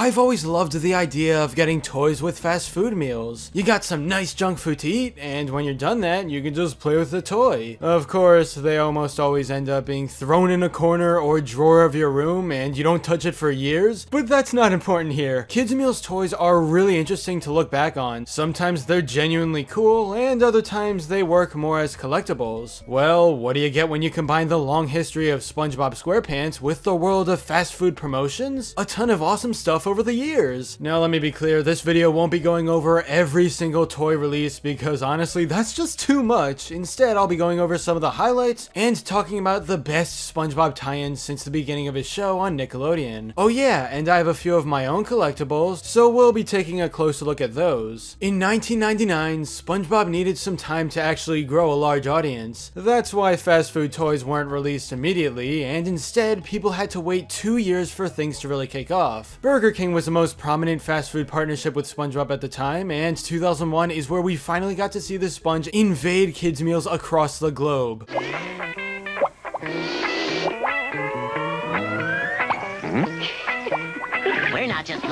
I've always loved the idea of getting toys with fast food meals. You got some nice junk food to eat, and when you're done that, you can just play with the toy. Of course, they almost always end up being thrown in a corner or drawer of your room, and you don't touch it for years, but that's not important here. Kids Meals toys are really interesting to look back on. Sometimes they're genuinely cool, and other times they work more as collectibles. Well, what do you get when you combine the long history of SpongeBob SquarePants with the world of fast food promotions? A ton of awesome stuff over the years. Now let me be clear, this video won't be going over every single toy release because honestly, that's just too much. Instead, I'll be going over some of the highlights and talking about the best SpongeBob tie-ins since the beginning of his show on Nickelodeon. Oh yeah, and I have a few of my own collectibles, so we'll be taking a closer look at those. In 1999, SpongeBob needed some time to actually grow a large audience. That's why fast food toys weren't released immediately, and instead, people had to wait two years for things to really kick off. Burger King was the most prominent fast food partnership with SpongeBob at the time, and 2001 is where we finally got to see the sponge invade kids' meals across the globe.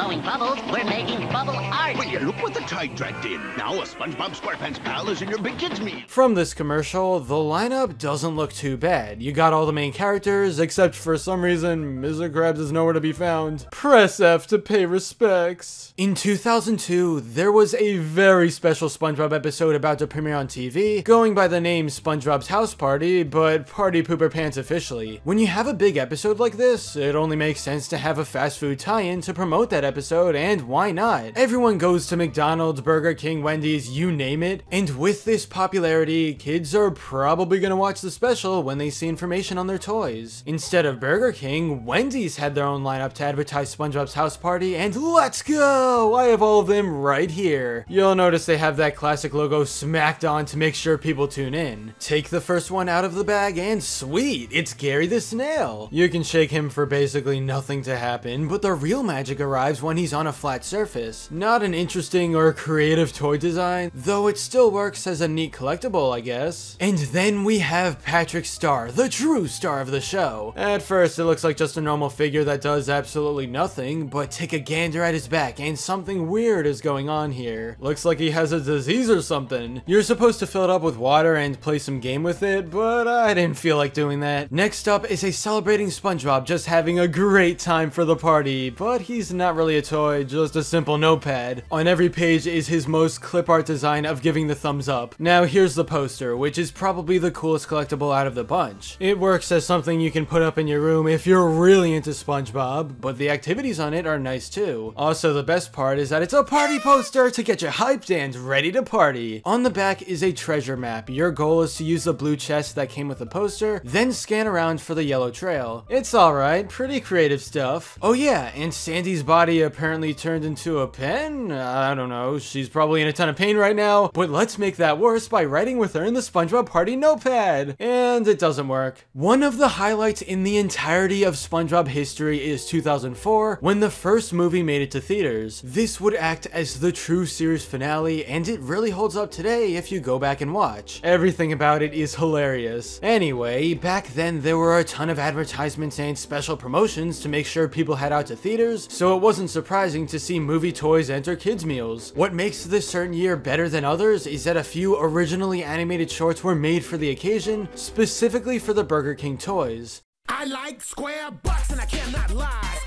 Blowing bubbles, we're making bubble art. Will you look what the tide dragged in? Now a SpongeBob SquarePants pal is in your big kids meal. From this commercial, the lineup doesn't look too bad. You got all the main characters, except for some reason, Mr. Krabs is nowhere to be found. Press F to pay respects. In 2002, there was a very special SpongeBob episode about to premiere on TV, going by the name SpongeBob's House Party, but Party Pooper Pants officially. When you have a big episode like this, it only makes sense to have a fast food tie-in to promote that episode, and why not? Everyone goes to McDonald's, Burger King, Wendy's, you name it, and with this popularity, kids are probably gonna watch the special when they see information on their toys. Instead of Burger King, Wendy's had their own lineup to advertise SpongeBob's house party, and let's go! I have all of them right here. You'll notice they have that classic logo smacked on to make sure people tune in. Take the first one out of the bag, and sweet, it's Gary the Snail. You can shake him for basically nothing to happen, but the real magic arrives when he's on a flat surface. Not an interesting or creative toy design, though it still works as a neat collectible, I guess. And then we have Patrick Star, the true star of the show. At first, it looks like just a normal figure that does absolutely nothing, but take a gander at his back and something weird is going on here. Looks like he has a disease or something. You're supposed to fill it up with water and play some game with it, but I didn't feel like doing that. Next up is a celebrating SpongeBob just having a great time for the party, but he's not really a toy, just a simple notepad. On every page is his most clip art design of giving the thumbs up. Now here's the poster, which is probably the coolest collectible out of the bunch. It works as something you can put up in your room if you're really into SpongeBob, but the activities on it are nice too. Also, the best part is that it's a party poster to get you hyped and ready to party. On the back is a treasure map. Your goal is to use the blue chest that came with the poster, then scan around for the yellow trail. It's alright, pretty creative stuff. Oh yeah, and Sandy's body apparently turned into a pen? I don't know, she's probably in a ton of pain right now, but let's make that worse by writing with her in the SpongeBob Party notepad. And it doesn't work. One of the highlights in the entirety of SpongeBob history is 2004, when the first movie made it to theaters. This would act as the true series finale, and it really holds up today if you go back and watch. Everything about it is hilarious. Anyway, back then there were a ton of advertisements and special promotions to make sure people head out to theaters, so it wasn't surprising to see movie toys enter kids' meals. What makes this certain year better than others is that a few originally animated shorts were made for the occasion, specifically for the Burger King toys. I like square bucks and I cannot lie.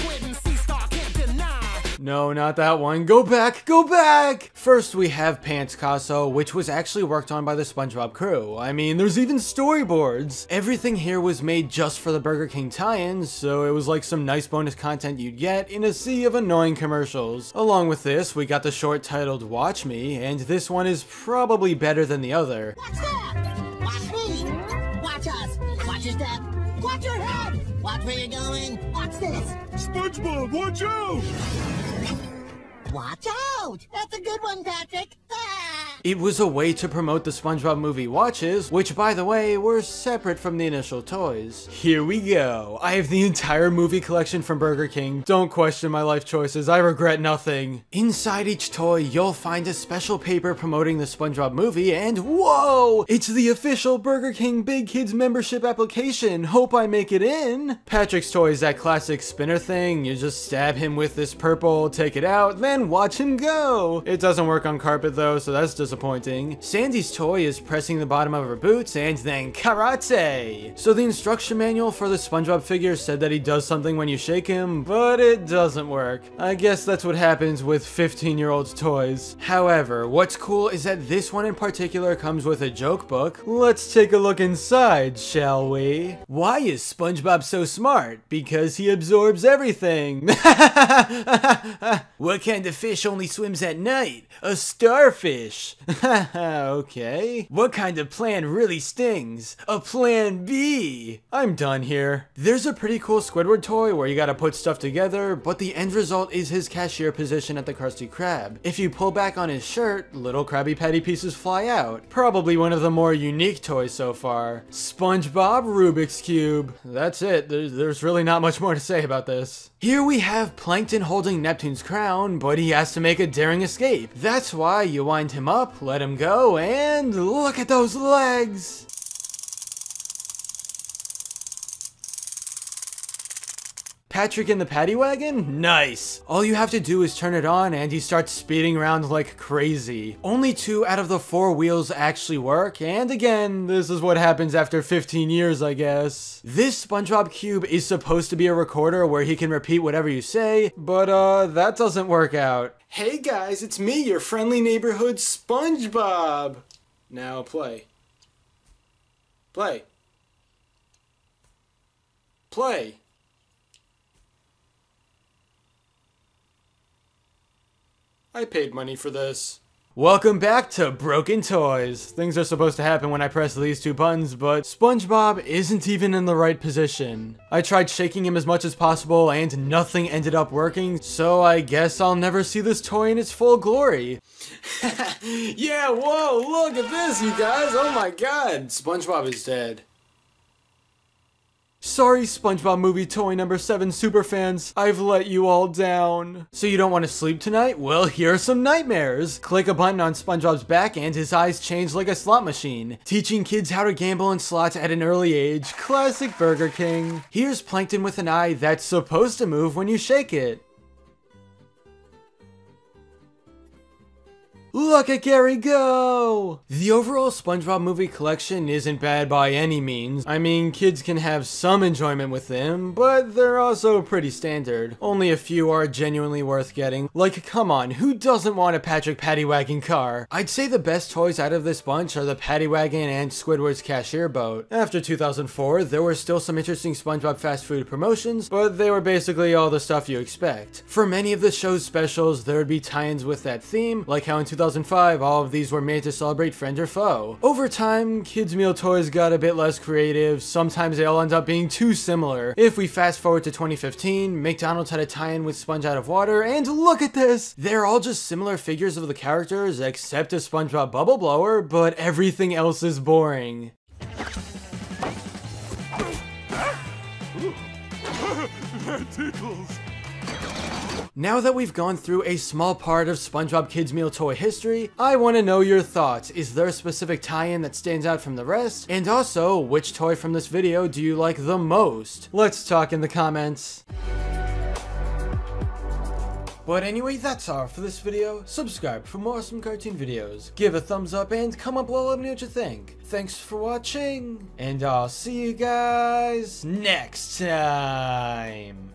No, not that one. Go back, go back! First, we have Pants Casso, which was actually worked on by the SpongeBob crew. I mean, there's even storyboards. Everything here was made just for the Burger King tie-ins, so it was like some nice bonus content you'd get in a sea of annoying commercials. Along with this, we got the short titled Watch Me, and this one is probably better than the other. What's that? Watch me! Watch us! Watch your step! Watch your head! Watch where you're going! Watch this! SpongeBob, watch out! Watch out! That's a good one, Patrick! It was a way to promote the SpongeBob movie watches, which by the way, were separate from the initial toys. Here we go. I have the entire movie collection from Burger King. Don't question my life choices, I regret nothing. Inside each toy, you'll find a special paper promoting the SpongeBob movie, and whoa! It's the official Burger King Big Kids membership application. Hope I make it in. Patrick's toy is that classic spinner thing. You just stab him with this purple, take it out, then watch him go. It doesn't work on carpet though, so that's disappointing. Sandy's toy is pressing the bottom of her boots and then karate. So the instruction manual for the SpongeBob figure said that he does something when you shake him, but it doesn't work. I guess that's what happens with 15 year olds toys. However, what's cool is that this one in particular comes with a joke book. Let's take a look inside, shall we? Why is SpongeBob so smart? Because he absorbs everything. what kind of fish only swims at night? A starfish. okay. What kind of plan really stings? A plan B. I'm done here. There's a pretty cool Squidward toy where you gotta put stuff together, but the end result is his cashier position at the Krusty Krab. If you pull back on his shirt, little Krabby Patty pieces fly out. Probably one of the more unique toys so far. SpongeBob Rubik's Cube. That's it. There's, there's really not much more to say about this. Here we have Plankton holding Neptune's crown, but he has to make a daring escape. That's why you wind him up, let him go, and look at those legs! Patrick in the patty wagon? Nice! All you have to do is turn it on and he starts speeding around like crazy. Only two out of the four wheels actually work, and again, this is what happens after 15 years, I guess. This SpongeBob cube is supposed to be a recorder where he can repeat whatever you say, but uh, that doesn't work out. Hey guys, it's me, your friendly neighborhood SpongeBob! Now play. Play. Play. I paid money for this. Welcome back to Broken Toys. Things are supposed to happen when I press these two buttons, but SpongeBob isn't even in the right position. I tried shaking him as much as possible and nothing ended up working, so I guess I'll never see this toy in its full glory. yeah, whoa, look at this, you guys. Oh my god, SpongeBob is dead. Sorry, SpongeBob movie toy number 7 superfans, I've let you all down. So you don't want to sleep tonight? Well, here are some nightmares. Click a button on SpongeBob's back and his eyes change like a slot machine. Teaching kids how to gamble in slots at an early age. Classic Burger King. Here's Plankton with an eye that's supposed to move when you shake it. Look at Gary go! The overall SpongeBob movie collection isn't bad by any means. I mean, kids can have some enjoyment with them, but they're also pretty standard. Only a few are genuinely worth getting. Like, come on, who doesn't want a Patrick Patty Wagon car? I'd say the best toys out of this bunch are the Patty Wagon and Squidward's cashier boat. After 2004, there were still some interesting SpongeBob fast food promotions, but they were basically all the stuff you expect. For many of the show's specials, there would be tie-ins with that theme, like how in 2005, all of these were made to celebrate friend or foe. Over time, kids' meal toys got a bit less creative, sometimes they all end up being too similar. If we fast forward to 2015, McDonald's had a tie-in with Sponge Out of Water, and look at this! They're all just similar figures of the characters, except a SpongeBob bubble blower, but everything else is boring. Now that we've gone through a small part of SpongeBob Kids Meal toy history, I want to know your thoughts. Is there a specific tie-in that stands out from the rest? And also, which toy from this video do you like the most? Let's talk in the comments. But anyway, that's all for this video. Subscribe for more awesome cartoon videos. Give a thumbs up and comment below let me know what you think. Thanks for watching, and I'll see you guys next time.